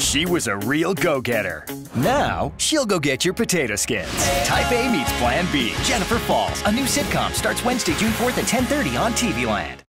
She was a real go-getter. Now, she'll go get your potato skins. Type A meets Plan B. Jennifer Falls, a new sitcom, starts Wednesday, June 4th at 10.30 on TV Land.